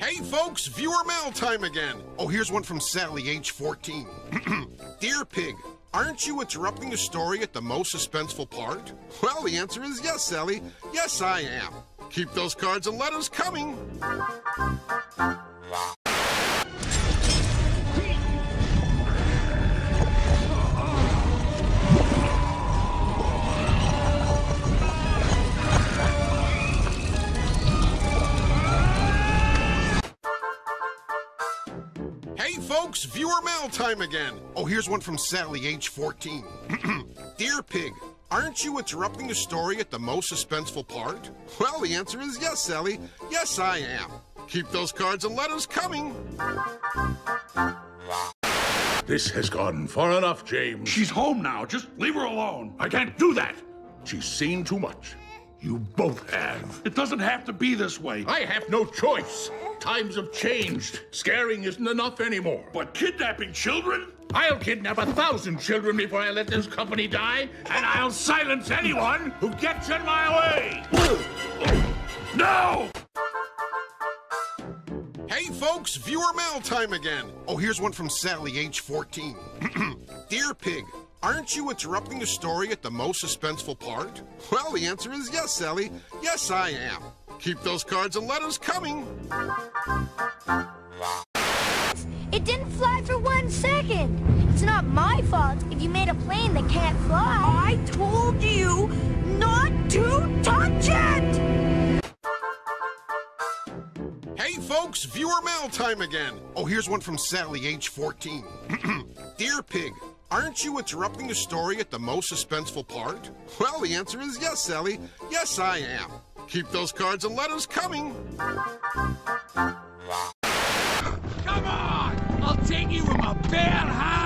Hey folks, viewer mail time again. Oh, here's one from Sally, age 14. Dear Pig, aren't you interrupting a story at the most suspenseful part? Well, the answer is yes, Sally. Yes, I am. Keep those cards and letters coming. Folks, viewer mail time again. Oh, here's one from Sally, age 14. Dear Pig, aren't you interrupting the story at the most suspenseful part? Well, the answer is yes, Sally. Yes, I am. Keep those cards and letters coming. This has gone far enough, James. She's home now. Just leave her alone. I can't do that. She's seen too much. You both have. It doesn't have to be this way. I have no choice. Times have changed. Scaring isn't enough anymore. But kidnapping children? I'll kidnap a thousand children before I let this company die, and I'll silence anyone who gets in my way. No! Hey folks, viewer mail time again. Oh, here's one from Sally, age 14. Dear Pig, aren't you interrupting the story at the most suspenseful part? Well, the answer is yes, Sally. Yes, I am. Keep those cards and letters coming. It didn't fly for one second. It's not my fault if you made a plane that can't fly. I told you not to touch it! Hey folks, viewer mail time again. Oh, here's one from Sally, age 14. Dear Pig, aren't you interrupting the story at the most suspenseful part? Well, the answer is yes, Sally. Yes, I am. Keep those cards and letters coming. Come on! I'll take you from a bare hand!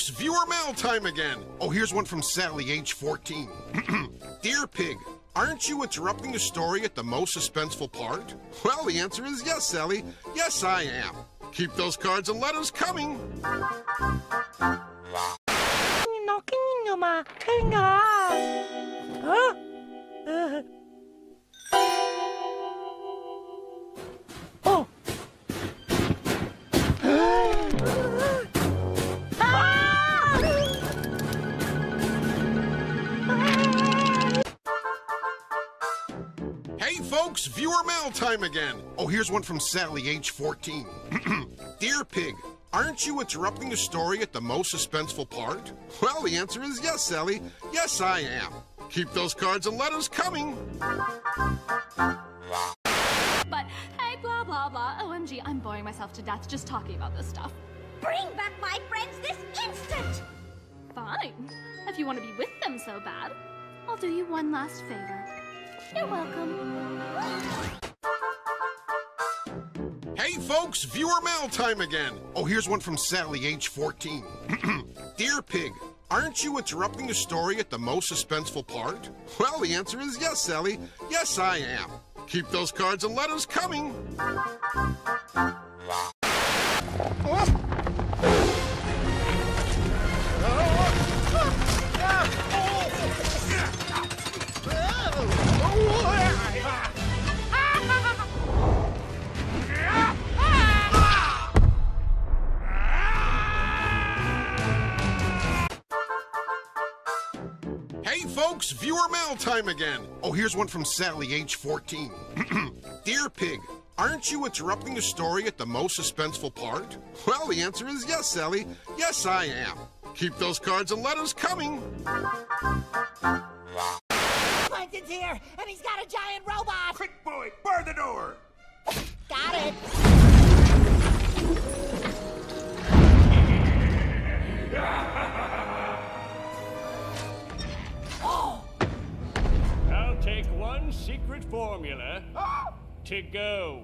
Folks, viewer mail time again. Oh, here's one from Sally, age 14. Dear Pig, aren't you interrupting a story at the most suspenseful part? Well, the answer is yes, Sally. Yes, I am. Keep those cards and letters coming. Knocking? Folks, viewer mail time again. Oh, here's one from Sally, age 14. Dear Pig, aren't you interrupting the story at the most suspenseful part? Well, the answer is yes, Sally. Yes, I am. Keep those cards and letters coming. But hey, blah blah blah. OMG, I'm boring myself to death just talking about this stuff. Bring back my friends this instant! Fine. If you want to be with them so bad, I'll do you one last favor. You're welcome. Hey folks, viewer mail time again. Oh, here's one from Sally, age 14. Dear Pig, aren't you interrupting a story at the most suspenseful part? Well, the answer is yes, Sally. Yes, I am. Keep those cards and letters coming. Hey folks, viewer mail time again. Oh, here's one from Sally, age 14. Dear Pig, aren't you interrupting a story at the most suspenseful part? Well, the answer is yes, Sally. Yes, I am. Keep those cards and letters coming. Plankton's here, and he's got a giant robot! Quick, boy, bar the door! Got it! I'll secret formula to go.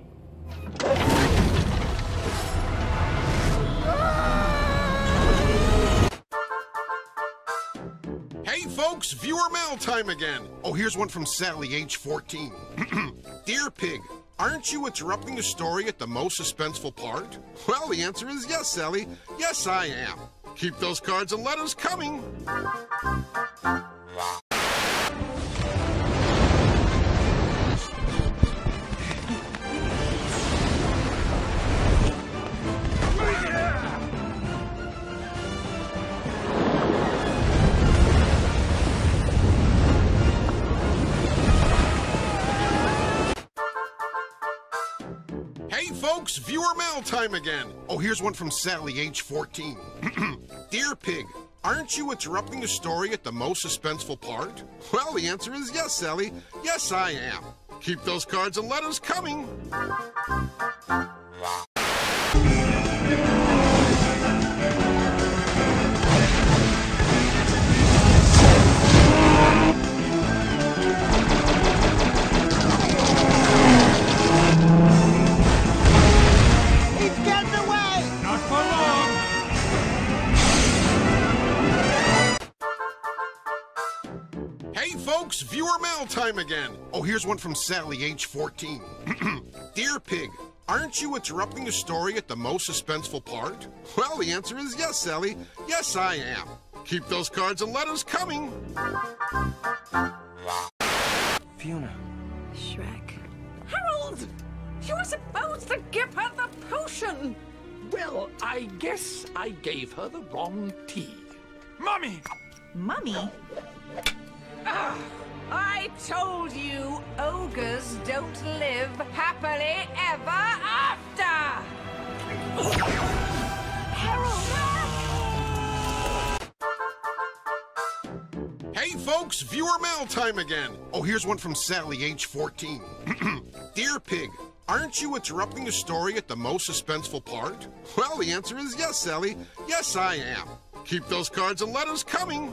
Hey folks, viewer mail time again. Oh, here's one from Sally, age 14. Dear Pig, aren't you interrupting the story at the most suspenseful part? Well, the answer is yes, Sally. Yes, I am. Keep those cards and letters coming. Mail time again. Oh, here's one from Sally, age 14. Dear Pig, aren't you interrupting the story at the most suspenseful part? Well, the answer is yes, Sally. Yes, I am. Keep those cards and letters coming. Folks, viewer mail time again. Oh, here's one from Sally, age 14. Dear Pig, aren't you interrupting the story at the most suspenseful part? Well, the answer is yes, Sally. Yes, I am. Keep those cards and letters coming. Fiona. Shrek. Harold! You were supposed to give her the potion! Well, I guess I gave her the wrong tea. Mummy! Mummy? Ah, I told you ogres don't live happily ever after! Hey folks, viewer mail time again. Oh, here's one from Sally, age 14. Dear Pig, aren't you interrupting the story at the most suspenseful part? Well, the answer is yes, Sally. Yes, I am. Keep those cards and letters coming.